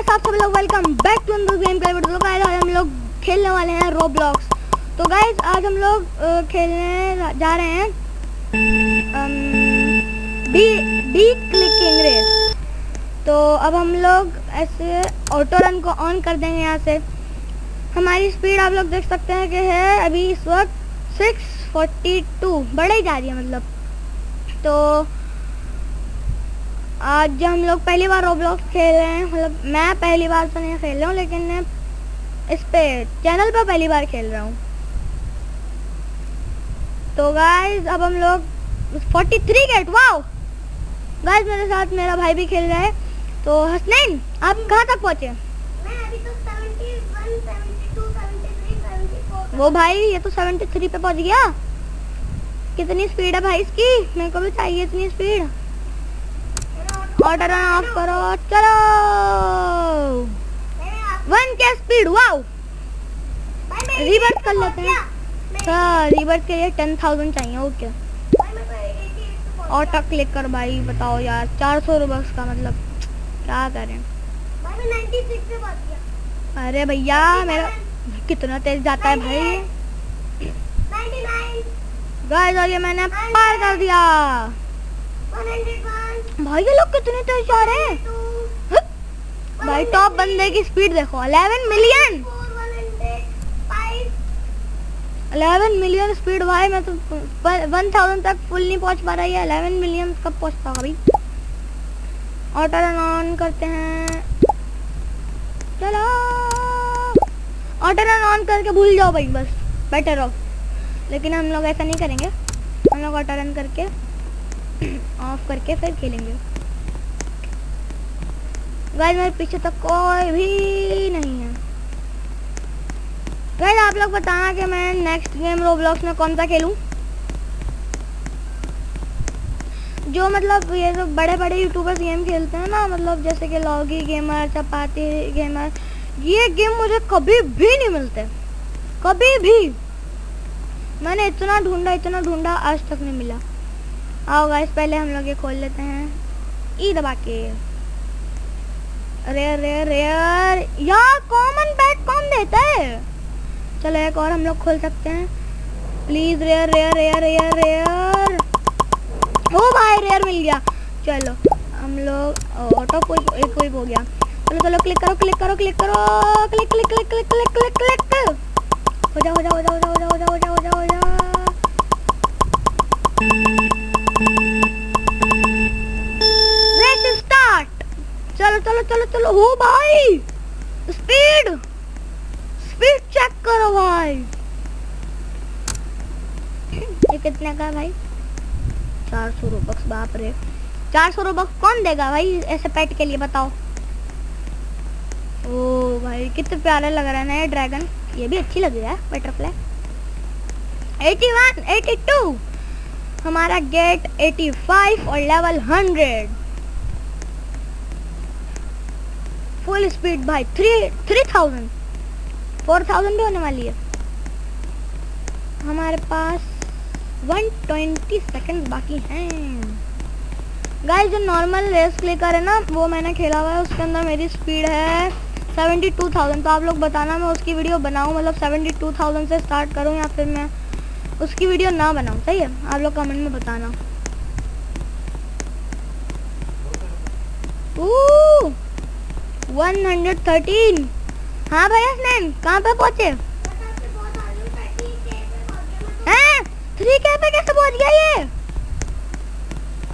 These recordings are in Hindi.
कैसे आप सब लोग वेलकम बैक टू अंदर गेम प्ले वीडियो गाइस, आज हम लोग खेलने वाले हैं रोब्लॉक्स तो गाइस, आज हम लोग खेलने जा रहे हैं बी बी क्लिकिंग रेस तो अब हम लोग ऐसे ऑटो रन को ऑन कर देंगे यहाँ से। हमारी स्पीड आप लोग देख सकते हैं कि है अभी इस वक्त 642 बढ़े ही जा रही है मतलब। तो आज हम लोग पहली बार रोब्लॉक्स खेल रहे हैं मतलब मैं पहली बार तो नहीं खेल रहा हूँ लेकिन मैं इस पे चैनल पे पहली बार खेल रहा हूँ। तो गाइस अब हम लोग 43 गेट वाओ गाइस मेरे साथ मेरा भाई भी खेल रहा है। तो हसनैन आप कहाँ तक पहुँचे? तो 71, 72, 73, 74 वो भाई ये तो 73 पे पहुँच गया। कितनी स्पीड है भाई इसकी? मेरे को भी चाहिए इतनी स्पीड ऑर्डर ऑफ़ करो चलो। वन के स्पीड वाओ रिवर्स कर लेते हैं। मैं- हाँ रिवर्स के लिए टेन थाउज़ेंड चाहिए ओके भाई मैं 88 पे पहुँच ऑटो क्लिक कर भाई बताओ यार चार सौ रुपये का मतलब क्या करें? गया। भाई मैं 96 पे पहुँच गया अरे भैया मेरा कितना तेज जाता है भाई। 99 गाइस और ये मैंने पार कर दिया। 101 भाई, ये लोग कितने तेज जा रहे हैं? भाई टॉप बंदे की स्पीड देखो। 11 मिलियन 11 मिलियन स्पीड भाई, मैं तो 1000 तक फुल नहीं पहुँच पा रहा है 11 मिलियन कब पहुँचता होगा भाई ऑटो रन ऑन करते हैं। चलो। ऑटो रन ऑन करके भूल जाओ भाई, बस। बेटर ऑफ़ लेकिन हम लोग ऐसा नहीं करेंगे। हम लोग ऑटो रन करके ऑफ़ करके फिर खेलेंगे। गाइस मेरे पीछे तक कोई भी नहीं है। गाइस आप लोग बताना कि मैं नेक्स्ट गेम रोब्लॉक्स में कौन सा खेलूं? जो मतलब ये जो बड़े बड़े यूट्यूबर्स गेम खेलते हैं ना मतलब जैसे कि लॉगी गेमर चपाती गेमर ये गेम मुझे कभी भी नहीं मिलते। कभी भी। मैंने इतना ढूंढा इतना ढूंढा, आज तक नहीं मिला। आओ गाइस पहले हम लोग ये खोल लेते हैं। ई दबा के रेयर रेयर रेयर यार कॉमन बैट कौन देता है? चलो एक और हम लोग खोल सकते हैं। Please rare rare rare rare rare ओ भाई रेयर मिल गया। चलो, हम लोग ऑटो कोई एक कोई हो गया। चलो चलो क्लिक करो क्लिक करो क्लिक करो। Click click click click click click click हो जा हो जा हो जा हो जा हो जा हो जा हो जा। चलो चलो चलो हो भाई स्पीड स्पीड चेक करो भाई। ये कितने का भाई? चार सौ रोबक्स, बाप रे। चार सौ रोबक्स कौन देगा भाई? ऐसे पेट के लिए बताओ। ओ भाई, कितने प्यारा लग रहा है ये ड्रैगन ये भी अच्छी लग रहा है बटरफ्लाई 81 82 हमारा गेट 85 और लेवल 100 फुल स्पीड भाई three three thousand four thousand भी होने वाली है। हमारे पास 120 सेकंड बाकी हैं। गाइस जो नॉर्मल रेस क्लिकर है ना वो मैंने खेला हुआ है उसके अंदर मेरी स्पीड है 72,000 तो आप लोग बताना मैं उसकी वीडियो बनाऊँ मतलब 72,000 से स्टार्ट करूँ या फिर मैं उसकी वीडियो ना बनाऊँ सही है? आप लोग कमेंट में बताना। वन हंड्रेड थर्टीन हाँ भैया मैम कहाँ पे पहुँचे? हैं थ्री के पे कैसे पहुँच गया ये?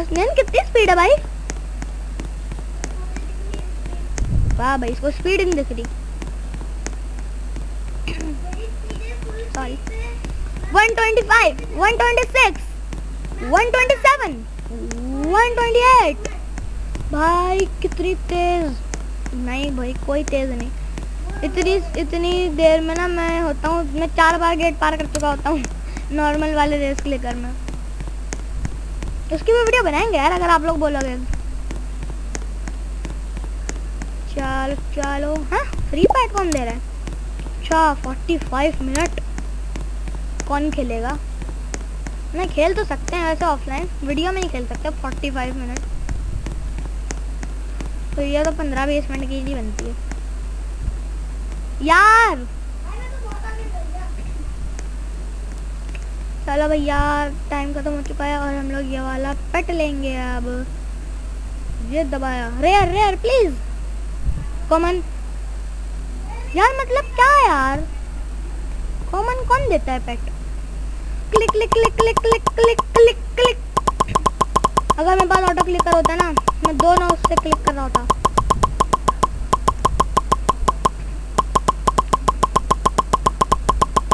असनैन कितनी स्पीड है भाई? वाह भाई इसको स्पीड नहीं दिख रही। सॉरी 125, 126, 127, 128 भाई कितनी तेज़। नहीं भाई, कोई तेज नहीं। इतनी इतनी देर में ना मैं होता हूँ, मैं चार बार गेट पार कर चुका होता हूँ, नॉर्मल वाले रेस के लेकर मैं। उसकी भी वीडियो बनाएँगे यार, अगर आप लोग बोलोगे। चलो चलो हाँ फ्री फाइट कौन दे रहा है? अच्छा फोर्टी फाइव मिनट कौन खेलेगा? नहीं खेल तो सकते हैं वैसे ऑफलाइन वीडियो में नहीं खेल सकते फोर्टी फाइव मिनट तो ये तो पंद्रह बीस मिनट की ही बनती है। यार! चलो भैया टाइम खत्म हो चुका है और हम लोग ये वाला पेट लेंगे अब। ये दबाया। रेयर रेयर प्लीज़ कॉमन यार मतलब क्या यार? कॉमन कौन देता है pet click click click click click click click click अगर मेरे पास ऑटो क्लिकर होता ना मैं दो ना उससे क्लिक कर रहा होता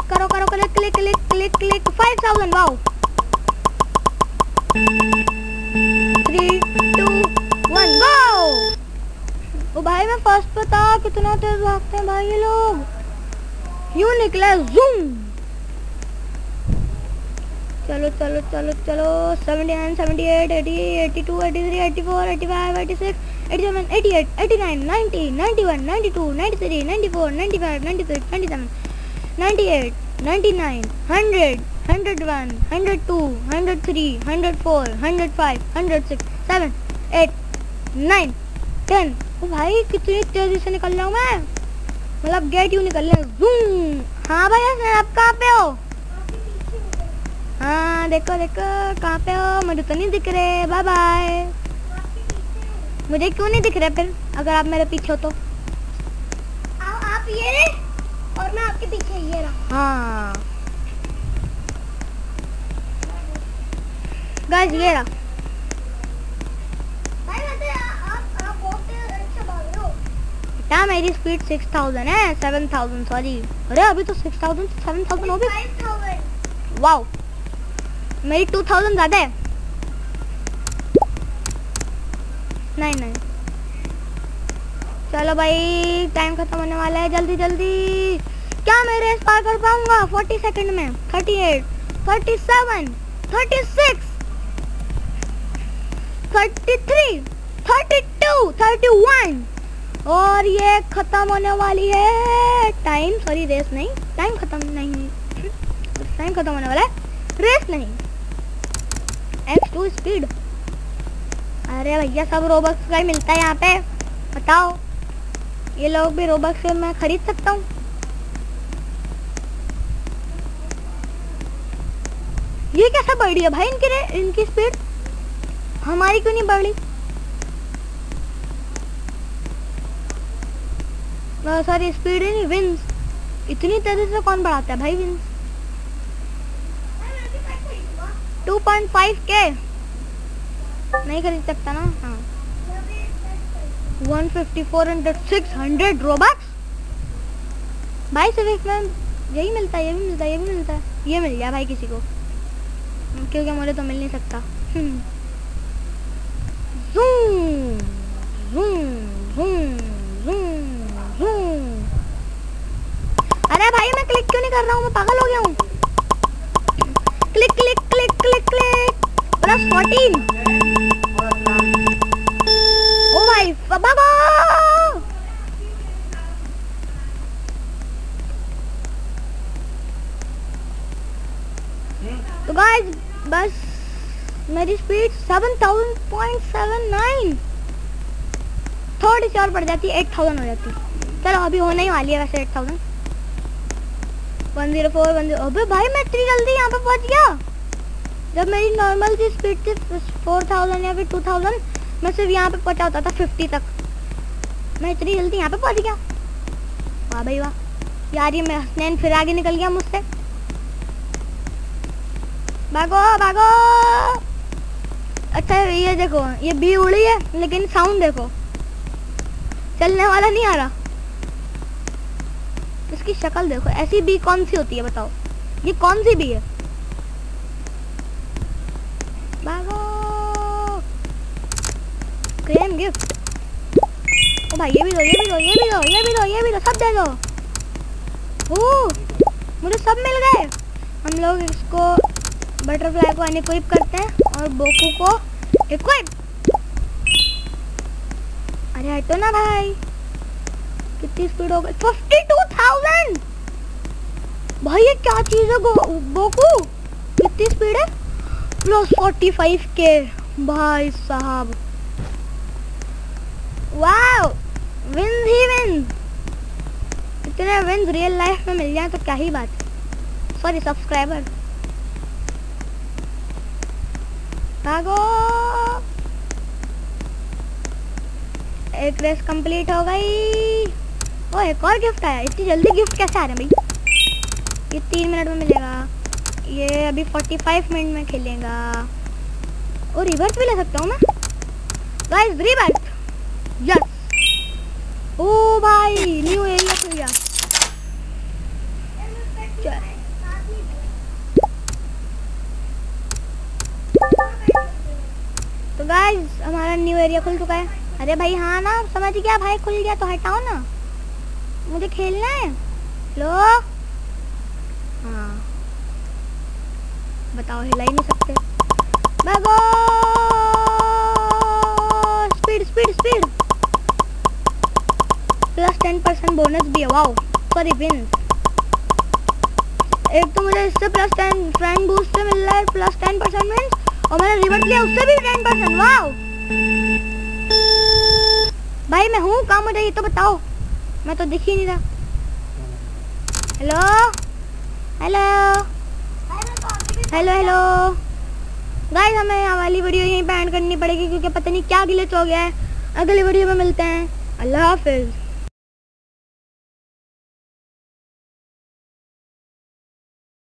करो करो, click click click click click. Five thousand wow three two one go ओ भाई, मैं फ़र्स्ट पे था, कितना तेज भागते हैं भाई ये लोग। यूँ निकले जूम चलो चलो चलो चलो। Seventy nine seventy eight eighty eighty two eighty three eighty four eighty five eighty six eighty seven eighty eight eighty nine ninety ninety one ninety two ninety three ninety four ninety five ninety six ninety seven 98, 99, 100, 101, 102, 103, 104, 105, 106, 7, 8, 9, 10. ओ भाई कितनी तेज़ी से निकल रहा हूँ मैं। मतलब गेट यू निकल रहे जूम हाँ भाई आप कहाँ पे हो हो? हाँ देखो देखो कहाँ पे हो? मुझे तो नहीं दिख रहे। बाय बाय हो मुझे क्यों नहीं दिख रहे फिर? अगर आप मेरे पीछे हो तो। आप आप ये रहे और मैं आपके पीछे ये रहा। हाँ। गाइस ये रहा। हो। बेटा मेरी स्पीड 6000 है? 7000 सॉरी अरे अभी तो 6000 से 7000 हो गई वाओ मेरी 2000 ज़्यादा है। नहीं नहीं। चलो भाई टाइम खत्म होने वाला है। जल्दी जल्दी। क्या मैं रेस पार कर पाऊँगा? 40 सेकंड में। 38 37 36 33 32 31 और ये खत्म होने वाली है। टाइम सॉरी रेस नहीं। टाइम खत्म नहीं। टाइम खत्म होने वाला है। रेस नहीं। एक्स टू स्पीड अरे भैया, सब रोबक्स का ही मिलता है यहाँ पे। बताओ। ये लोग भी रोबक्स मैं खरीद सकता हूँ? ये कैसा बढ़ है भाई इनकी इनकी स्पीड हमारी क्यों नहीं बढ़? सॉरी स्पीड नहीं विंस इतनी तेज़ी से कौन बढ़ाता है भाई विंस भाई मैं भी बाइक खरीदूँगा 2.5 के नहीं खरीद सकता ना? हाँ। भी बाइक खरीदूँगा 150 400 600 रोबक्स भाई सिविक में यही मिलता है ये भी मिलता है ये भी मिलता है। ये मिल गया भाई किसी को। क्योंकि मुझे तो मिल नहीं सकता। Zoom, zoom, zoom, zoom, zoom. अरे भाई मैं क्लिक क्यों नहीं कर रहा हूँ? मैं पागल हो गया हूँ। Click click click click plus fourteen ओ भाई भागो तो गाइस बस मेरी स्पीड 7000.79 थोड़ी सी और बढ़ जाती 8000 हो जाती चलो, अभी होने ही वाली है वैसे 8000 104 1 अबे भाई, मैं इतनी जल्दी यहाँ पे पहुँच गया। जब मेरी नॉर्मल सी स्पीड थी 4000 या फिर 2000 मैं सिर्फ़ यहाँ पे पहुँचा होता था 50 तक। मैं इतनी जल्दी यहाँ पे पहुँच गया। वाह भाई वाह। यार ये मैं हसनैन फिर आगे निकल गया मुझसे। भागो भागो। अच्छा ये देखो, ये बी उड़ी है, लेकिन साउंड देखो। चलने वाला नहीं आ रहा। इसकी शक्ल देखो, ऐसी बी कौन सी होती है, बताओ। ये कौन सी बी है भागो क्रेम गिफ्ट ओ भाई ये भी दो ये भी दो ये भी दो ये भी दो ये भी दो सब दे दो ओ मुझे सब मिल गए हम लोग इसको बटरफ्लाई को अनइक्विप करते हैं और बोकू को इक्विप अरे हटो ना भाई कितनी स्पीड हो गई फिफ्टी टू थाउज़ेंड भाई ये क्या चीज़ है बोकू कितनी स्पीड है प्लस फोर्टी फाइव के भाई साहब वाओ विंस ही विंस इतने विंस रियल लाइफ में मिल जाए तो क्या ही बात सॉरी सब्सक्राइबर भागो। एक रेस कंप्लीट हो गई। ओ एक और गिफ्ट आया। इतनी जल्दी गिफ्ट कैसे आ रहे हैं भाई? ये तीन मिनट में मिलेगा। ये अभी 45 मिनट में खेलेगा। और रिवर्स भी ले सकता हूँ मैं। गाइस रिवर्स यस ओ भाई न्यू एरिया खुल गया तो गाइस हमारा न्यू एरिया खुल चुका है। अरे भाई हाँ ना, समझ गया भाई, खुल गया तो हटाओ ना। मुझे खेलना है। लो। हाँ। बताओ, हिला ही नहीं सकते। भागो speed speed speed percent bonus भी है वाओ सॉरी विन एक तो मुझे इससे प्लस टेन फ्रेंड बूस्ट से मिल रहा है प्लस टेन परसेंट मीन्स और मैंने रिवर्स लिया उससे भी टेन परसेंट वाओ भाई, मैं हूँ कहाँ मुझे ये तो बताओ. मैं तो दिख ही नहीं रहा. Hello hello hello hello guys हमें यहाँ वाली वीडियो यहीं पे एंड करनी पड़ेगी, क्योंकि पता नहीं क्या गिलेच हो गया है. अगली वीडियो में मिलते हैं. अल्लाह हाफिज़.